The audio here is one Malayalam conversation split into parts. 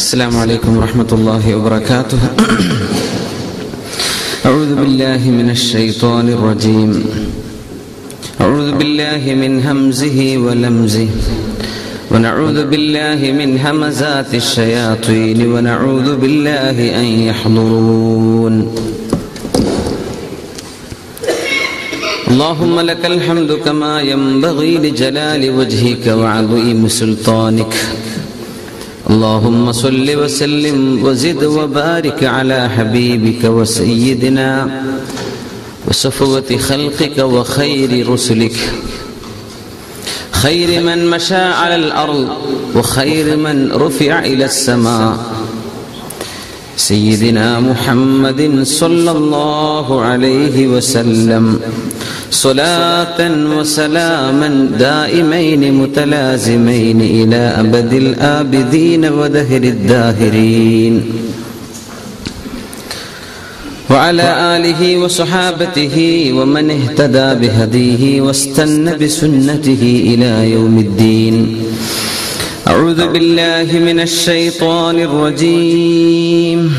السلام عليكم ورحمة الله وبركاته. أعوذ بالله من الشيطان الرجيم. أعوذ بالله من همزه ولمزه. ونعوذ بالله من همزات الشياطين. ونعوذ بالله أن يحضرون. اللهم لك الحمد كما ينبغي لجلال وجهك وعظيم سلطانك. اللهم صل وسلم وزد وبارك على حبيبك وسيدنا وصفوة خلقك وخير رسلك. خير من مشى على الأرض وخير من رفع إلى السماء. سيدنا محمد صلى الله عليه وسلم. صلاة وسلاما دائمين متلازمين إلى أبد الآبدين ودهر الداهرين. وعلى آله وصحابته ومن اهتدى بهديه واستنى بسنته إلى يوم الدين. أعوذ بالله من الشيطان الرجيم.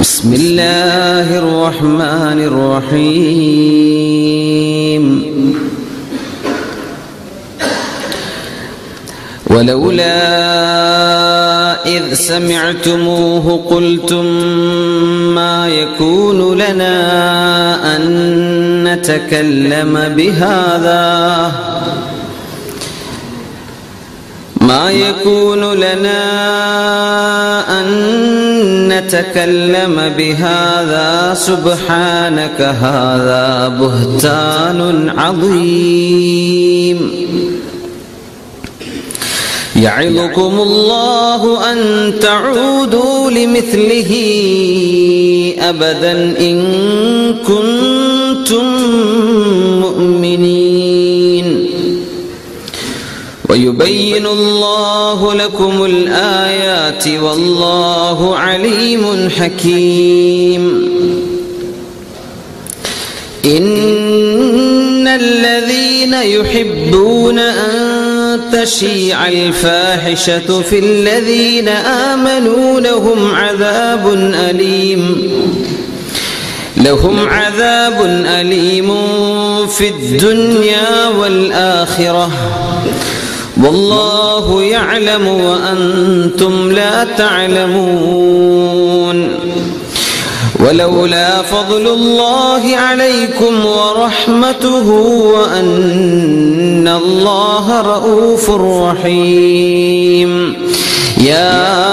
بسم الله الرحمن الرحيم. ولولا إذ سمعتموه قلتم ما يكون لنا أن نتكلم بهذا؟ يكون لنا أن نتكلم بهذا سبحانك هذا بهتان عظيم. يعظكم الله أن تعودوا لمثله أبدا إن كنتم لكم الآيات والله عليم حكيم. إن الذين يحبون أن تشيع الفاحشة في الذين آمنوا لهم عذاب أليم. لهم عذاب أليم في الدنيا والآخرة. والله يعلم وأنتم لا تعلمون. ولولا فضل الله عليكم ورحمته وأن الله رؤوف رحيم. يا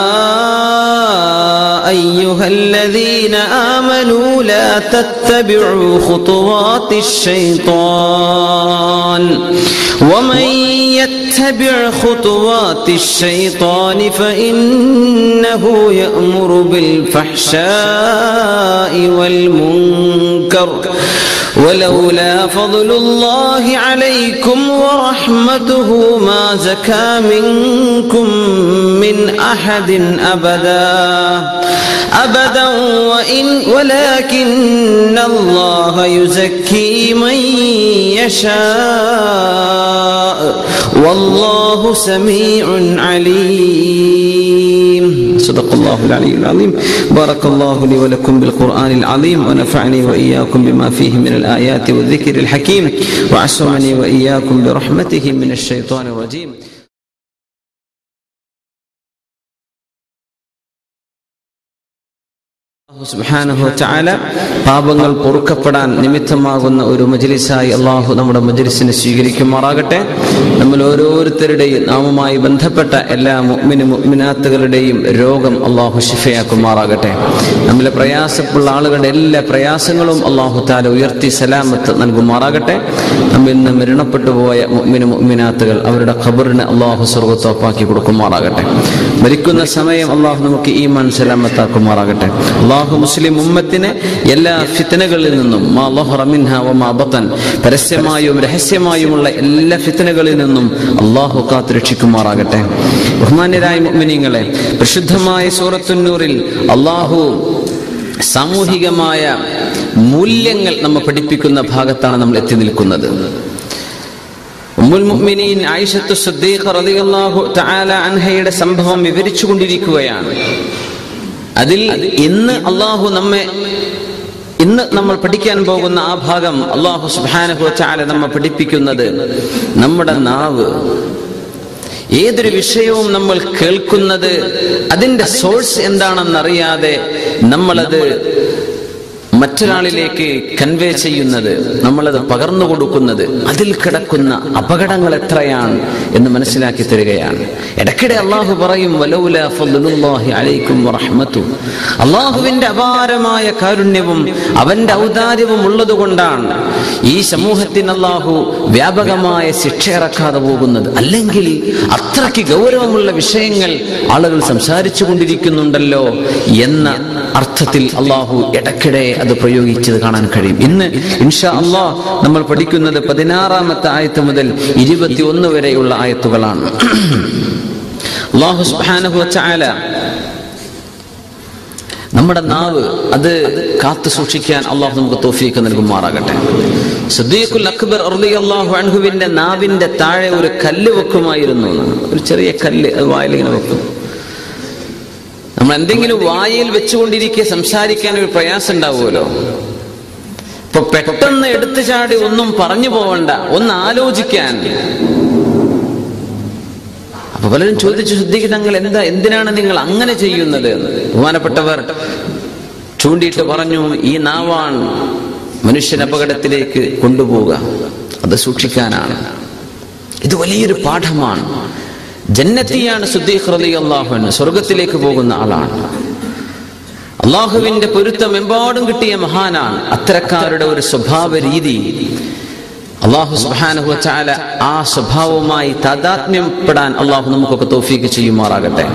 أيها الذين آمنوا لا تتبعوا خطوات الشيطان. ومن يتبع خطوات الشيطان فإنه يأمر بالفحشاء والمنكر. ولولا فضل الله عليكم ورحمته ما زكى منكم من أحد أبدا. أبدا وإن ولكن الله يزكي من يشاء. والله سميع عليم. صدق الله العلي العظيم. بارك الله لي ولكم بالقرآن العظيم ونفعني وإياكم بما فيه من الآيات والذكر الحكيم وعصمني وإياكم برحمته من الشيطان الرجيم. പാപങ്ങൾ പൊറുക്കപ്പെടാൻ നിമിത്തമാകുന്ന ഒരു മജ്ലിസായി അള്ളാഹു നമ്മുടെ മജ്ലിസിനെ സ്വീകരിക്കുമാറാകട്ടെ. നമ്മൾ ഓരോരുത്തരുടെയും നാമുമായി ബന്ധപ്പെട്ട എല്ലാ മുഅ്മിനു മുഅ്മിനാത്തുകളുടെയും രോഗം അള്ളാഹു ശിഫയാക്കുമാറാകട്ടെ. നമ്മളെ പ്രയാസമുള്ള ആളുകളുടെ എല്ലാ പ്രയാസങ്ങളും അള്ളാഹു താല ഉയർത്തി സലാമത്ത് നൽകുമാറാകട്ടെ. നമ്മിൽ നിന്ന് മരണപ്പെട്ടു പോയ മുഗ്മിന് മുഅ്മിനാത്തുകൾ അവരുടെ ഖബറിന് അള്ളാഹു സ്വർഗത്തോപ്പാക്കി കൊടുക്കുമാറാകട്ടെ. മരിക്കുന്ന സമയം അള്ളാഹു നമുക്ക് ഈമാൻ സലാമത്താക്കുമാറാകട്ടെ. അള്ളാഹു മുസ്ലിം ഉമ്മത്തിനെ എല്ലാ ഫിത്തനകളിൽ നിന്നും മാ ലഹറ വ മാ ബത്തൻ പരസ്യമായും രഹസ്യമായുമുള്ള എല്ലാ ഫിത്തനകളിൽ നിന്നും അള്ളാഹു കാത്തുരക്ഷിക്കുമാറാകട്ടെ ബഹുമാന്യരായ മുഅ്മിനീങ്ങളെ പ്രസിദ്ധമായ സൂറത്തുന്നൂറിൽ അള്ളാഹു സാമൂഹികമായ മൂല്യങ്ങൾ നമ്മൾ പഠിപ്പിക്കുന്ന ഭാഗത്താണ് നമ്മൾ എത്തി നിൽക്കുന്നത്. സംഭവം വിവരിച്ചു കൊണ്ടിരിക്കുകയാണ് അതിൽ ഇന്ന് അള്ളാഹു നമ്മെ ഇന്ന് നമ്മൾ പഠിക്കാൻ പോകുന്ന ആ ഭാഗം അള്ളാഹു സുബ്ഹാനഹു വതആല നമ്മെ പഠിപ്പിക്കുന്നത് നമ്മുടെ നാവ്. ഏതൊരു വിഷയവും നമ്മൾ കേൾക്കുന്നത് അതിന്റെ സോഴ്സ് എന്താണെന്നറിയാതെ നമ്മളത് മറ്റൊരാളിലേക്ക് കൺവേ ചെയ്യുന്നത് നമ്മളത് പകർന്നു കൊടുക്കുന്നത് അതിൽ കിടക്കുന്ന അപകടങ്ങൾ എത്രയാണ് എന്ന് മനസ്സിലാക്കി തരികയാണ്. ഇടയ്ക്കിടെ അള്ളാഹു പറയും അലൈക്കും അള്ളാഹുവിന്റെ അപാരമായ കാരുണ്യവും അവന്റെ ഔദാര്യവും ഉള്ളതുകൊണ്ടാണ് ഈ സമൂഹത്തിന് അള്ളാഹു വ്യാപകമായ ശിക്ഷ ഇറക്കാതെ പോകുന്നത്. അല്ലെങ്കിൽ അത്രയ്ക്ക് ഗൗരവമുള്ള വിഷയങ്ങൾ ആളുകൾ സംസാരിച്ചു കൊണ്ടിരിക്കുന്നുണ്ടല്ലോ എന്ന അർത്ഥത്തിൽ അള്ളാഹു ഇടയ്ക്കിടെ അത് പ്രയോഗിച്ചത് കാണാൻ കഴിയും. ഇന്ന് ഇൻഷാ അള്ളാ നമ്മൾ പഠിക്കുന്നത് പതിനാറാമത്തെ ആയത്ത് മുതൽ ഇരുപത്തി ഒന്ന് വരെയുള്ള ആയത്തുകളാണ്. നമ്മുടെ നാവ് അത് കാത്തു സൂക്ഷിക്കാൻ അള്ളാഹു നമുക്ക് തോഫിയൊക്കെ നൽകുമാറാകട്ടെ. സദ്ദീഖുൽ അക്ബർ അള്ളാഹു അൻഹുവിന്റെ നാവിന്റെ താഴെ ഒരു കല്ല് വെക്കുമായിരുന്നു. ഒരു ചെറിയ കല്ല് അത് വായിലിങ്ങനെ വെക്കും. നമ്മൾ എന്തെങ്കിലും വായിൽ വെച്ചുകൊണ്ടിരിക്കെ സംസാരിക്കാൻ ഒരു പ്രയാസം ഉണ്ടാവുമല്ലോ? ഇപ്പൊ പെട്ടെന്ന് എടുത്തു ചാടി ഒന്നും പറഞ്ഞു പോവണ്ട. ഒന്ന് ആലോചിക്കാൻ. അപ്പൊ പലരും ചോദിച്ചു ശുദ്ധിക്ക് എന്താ എന്തിനാണ് നിങ്ങൾ അങ്ങനെ ചെയ്യുന്നത്? ബഹുമാനപ്പെട്ടവർ ചൂണ്ടിയിട്ട് പറഞ്ഞു ഈ നാവാൻ മനുഷ്യൻ അപകടത്തിലേക്ക് കൊണ്ടുപോവുക. അത് സൂക്ഷിക്കാനാണ്. ഇത് വലിയൊരു പാഠമാണ്. ജന്നത്തിയാണ് സുദ്ദീഖ് സ്വർഗത്തിലേക്ക് പോകുന്ന ആളാണ്. അള്ളാഹുവിന്റെ പൊരുത്തം എമ്പാടും കിട്ടിയ മഹാനാണ്. അത്തരക്കാരുടെ ഒരു സ്വഭാവ രീതി അള്ളാഹു സുബ്ഹാനഹു വതആല ആ സ്വഭാവവുമായി താതാത്മ്യപ്പെടാൻ അള്ളാഹു നമുക്കൊക്കെ തോഫീക്ക് ചെയ്യുമാറാകട്ടെ.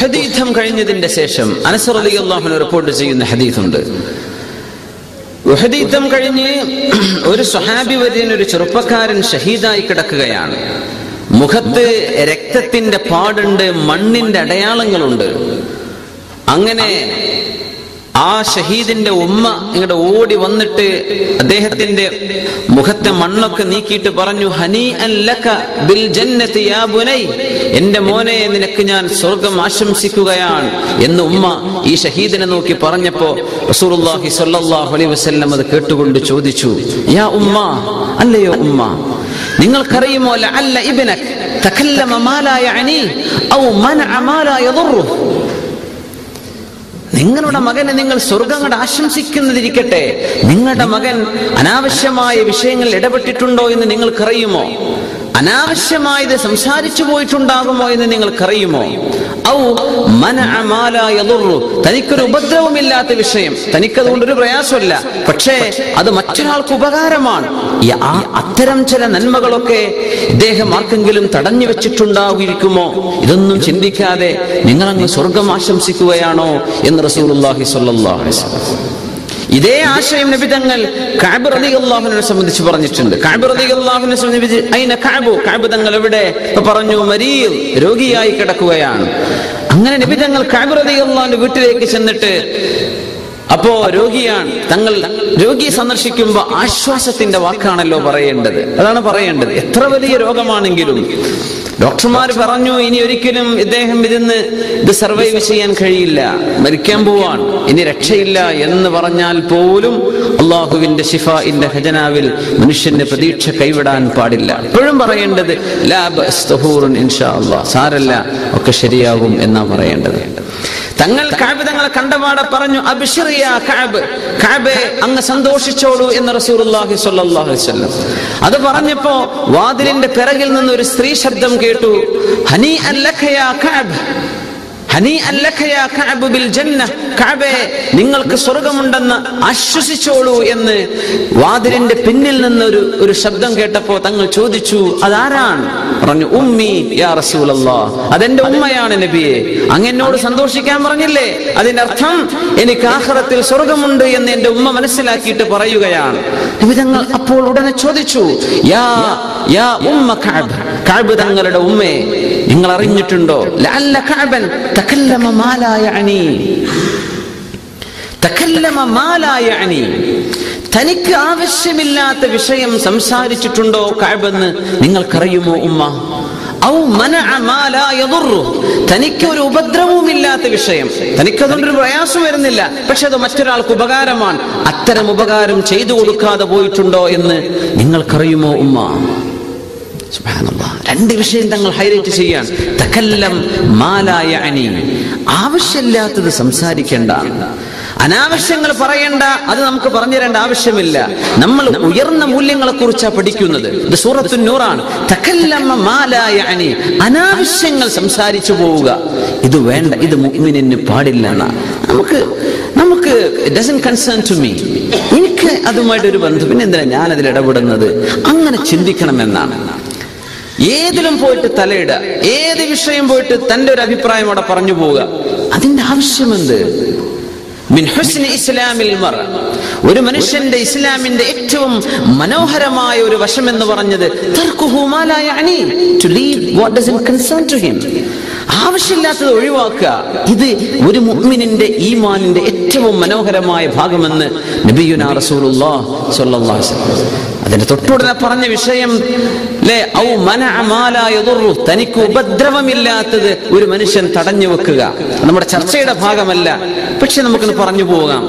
ഹദീഥം കഴിഞ്ഞതിന്റെ ശേഷം അനസർ അലി റളിയല്ലാഹു റിപ്പോർട്ട് ചെയ്യുന്ന ഹദീസുണ്ട്. യുദ്ധം കഴിഞ്ഞ് ഒരു സ്വഹാബി വര്യൻ ഒരു ചെറുപ്പക്കാരൻ ഷഹീദായി കിടക്കുകയാണ്. മുഖത്ത് രക്തത്തിന്റെ പാടുണ്ട് മണ്ണിന്റെ അടയാളങ്ങളുണ്ട്. അങ്ങനെ ആ ഷഹീദിന്റെ ഉമ്മ ഇങ്ങോട്ട് ഓടി വന്നിട്ട് അദ്ദേഹത്തിന്റെ മുഖത്തെ മണ്ണൊക്കെ നീക്കിയിട്ട് പറഞ്ഞു ഹനി ബിൽ യാ എന്റെ മോനെ നിനക്ക് ഞാൻ സ്വർഗം ആശംസിക്കുകയാണ്. എന്ന് ഉമ്മ ഈ ഷഹീദിനെ നോക്കി പറഞ്ഞപ്പോ റസൂലുള്ളാഹി സ്വല്ലല്ലാഹു അലൈഹി വസല്ലം അത് കേട്ടുകൊണ്ട് ചോദിച്ചു യാ ഉമ്മ അല്ലയോ ഉമ്മ നിങ്ങൾക്കറിയുമോ അല്ല ഇബിനക് തകല്ലമ മാ ലാ ഔ മൻഅ മാ ലാ നിങ്ങളുടെ മകനെ നിങ്ങൾ സ്വർഗങ്ങളുടെ ആശംസിക്കുന്നതിരിക്കട്ടെ. നിങ്ങളുടെ മകൻ അനാവശ്യമായ വിഷയങ്ങളിൽ ഇടപെട്ടിട്ടുണ്ടോ എന്ന് നിങ്ങൾക്കറിയുമോ? അനാവശ്യമായത് സംസാരിച്ചു പോയിട്ടുണ്ടാകുമോ എന്ന് നിങ്ങൾക്കറിയുമോ? തനിക്കൊരു ഉപദ്രവമില്ലാത്ത വിഷയം. തനിക്കതുകൊണ്ട് ഒരു പ്രയാസമല്ല. പക്ഷേ അത് മറ്റൊരാൾക്ക് ഉപകാരമാണ്. അത്തരം ചില നന്മകളൊക്കെ ഇദ്ദേഹം ആർക്കെങ്കിലും തടഞ്ഞു വെച്ചിട്ടുണ്ടാകുമായിരിക്കുമോ ഇതൊന്നും ചിന്തിക്കാതെ നിങ്ങൾ അങ്ങ് സ്വർഗം ആശംസിക്കുകയാണോ എന്ന് റസൂർ അള്ളാഹി വസല്ലം ഇതേ ആശയം നബി തങ്ങൾ കഅബ് അള്ളാഹുവിനെ സംബന്ധിച്ച് പറഞ്ഞിട്ടുണ്ട്. കഅബ് അള്ളാഹുവിനെ സംബന്ധിച്ച് അയിന കാബു? കഅബ് തങ്ങൾ എവിടെ? പറഞ്ഞു മരീൽ രോഗിയായി കിടക്കുകയാണ്. അങ്ങനെ നബി തങ്ങൾ കഅബ് അള്ളാഹുവിന്റെ വീട്ടിലേക്ക് ചെന്നിട്ട് അപ്പോ രോഗിയാണ്. തങ്ങൾ രോഗിയെ സന്ദർശിക്കുമ്പോ ആശ്വാസത്തിന്റെ വാക്കാണല്ലോ പറയേണ്ടത്. അതാണ് പറയേണ്ടത്. എത്ര വലിയ രോഗമാണെങ്കിലും. ഡോക്ടർമാർ പറഞ്ഞു ഇനി ഒരിക്കലും ഇദ്ദേഹം ഇതിന്ന് ഇത് സർവൈവ് ചെയ്യാൻ കഴിയില്ല. മരിക്കാൻ പോവാണ്. ഇനി രക്ഷയില്ല എന്ന് പറഞ്ഞാൽ പോലും അള്ളാഹുവിന്റെ ഷിഫാഇന്റെ ഖജനാവിൽ മനുഷ്യന്റെ പ്രതീക്ഷ കൈവിടാൻ പാടില്ല. എപ്പോഴും പറയേണ്ടത് ലാബ് സാരല്ല ഒക്കെ ശരിയാകും എന്നാ പറയേണ്ടത്. തങ്ങൾ കാബ് തങ്ങളെ കണ്ടപാടെ പറഞ്ഞു അബിഷിറിയ കാബ് കാബെ അങ്ങ് സന്തോഷിച്ചോളൂ എന്ന് വസല്ലം. അത് പറഞ്ഞപ്പോ വാതിലിന്റെ പിറകിൽ നിന്ന് ഒരു സ്ത്രീ ശബ്ദം കേട്ടു ഹനി അല്ലഖയാ കാബ്. നിങ്ങൾക്ക് സ്വർഗമുണ്ടെന്ന് ആശ്വസിച്ചോളൂ എന്ന് വാതിലിന്റെ പിന്നിൽ നിന്ന് ഒരു ഒരു ശബ്ദം കേട്ടപ്പോ തങ്ങൾ ചോദിച്ചു അതാരാണ്? പറഞ്ഞു ഉമ്മി യാ അതെന്റെ ഉമ്മയാണ് നബിയെ. അങ്ങ് എന്നോട് സന്തോഷിക്കാൻ പറഞ്ഞില്ലേ? അതിന്റെ അർത്ഥം എനിക്ക് ആഖിറത്തിൽ സ്വർഗമുണ്ട് എന്ന് എന്റെ ഉമ്മ മനസ്സിലാക്കിയിട്ട് പറയുകയാണ്. നബി അപ്പോൾ ഉടനെ ചോദിച്ചു യാ യാ ഉമ്മ തങ്ങളുടെ ഉമ്മയെ നിങ്ങൾ അറിഞ്ഞിട്ടുണ്ടോ. തനിക്ക് ആവശ്യമില്ലാത്ത വിഷയം സംസാരിച്ചിട്ടുണ്ടോ കഅബെന്ന് നിങ്ങൾക്കറിയുമോ ഉമ്മ? തനിക്ക് ഒരു ഉപദ്രവവുമില്ലാത്ത വിഷയം. തനിക്ക് അതുകൊണ്ടൊരു പ്രയാസം വരുന്നില്ല. പക്ഷെ അത് മറ്റൊരാൾക്ക് ഉപകാരമാണ്. അത്തരം ഉപകാരം ചെയ്തു കൊടുക്കാതെ പോയിട്ടുണ്ടോ എന്ന് നിങ്ങൾക്കറിയുമോ ഉമ്മ. രണ്ട് വിഷയം തങ്ങൾ ഹൈലൈറ്റ് ചെയ്യാൻ. തകല്ലം മാലായ അനി ആവശ്യമില്ലാത്തത് സംസാരിക്കേണ്ട. അനാവശ്യങ്ങൾ പറയേണ്ട. അത് നമുക്ക് പറഞ്ഞു തരേണ്ട ആവശ്യമില്ല. നമ്മൾ ഉയർന്ന മൂല്യങ്ങളെ കുറിച്ചാണ് പഠിക്കുന്നത്. ഇത് സൂറത്തു നൂറാണ്. മാലായ അനി അനാവശ്യങ്ങൾ സംസാരിച്ചു പോവുക. ഇത് വേണ്ട. ഇത് മുഅ്മിനിന് പാടില്ല നമുക്ക് നമുക്ക് കൺസേൺ ടു മീ എനിക്ക് അതുമായിട്ടൊരു ബന്ധം. പിന്നെ എന്തിനാ ഞാൻ അതിൽ ഇടപെടുന്നത്? അങ്ങനെ ചിന്തിക്കണമെന്നാണ് ഏതിലും പോയിട്ട് തലയിടുക. ഏത് വിഷയം പോയിട്ട് തന്റെ ഒരു അഭിപ്രായം അവിടെ പറഞ്ഞു പോവുക. അതിന്റെ ആവശ്യമെന്ത്? മിൻ ഹുസ്നി ഇസ്ലാമിൽ ഒരു മനുഷ്യന്റെ ഇസ്ലാമിന്റെ ഏറ്റവും മനോഹരമായ ഒരു വശം എന്ന് പറഞ്ഞത്. ആവശ്യമില്ലാത്തത് ഒഴിവാക്കുക ഇത് ഒരു മുഅ്മിനിന്റെ ഈമാനിന്റെ ഏറ്റവും മനോഹരമായ ഭാഗമെന്ന് നബിയുനാ അലൈഹി വസല്ലം അതിന്റെ തൊട്ടുടനെ പറഞ്ഞ വിഷയം. തനിക്ക് ഉപദ്രവമില്ലാത്തത് ഒരു മനുഷ്യൻ തടഞ്ഞു വെക്കുക നമ്മുടെ ചർച്ചയുടെ ഭാഗമല്ല പക്ഷെ നമുക്കിന്ന് പറഞ്ഞു പോകാം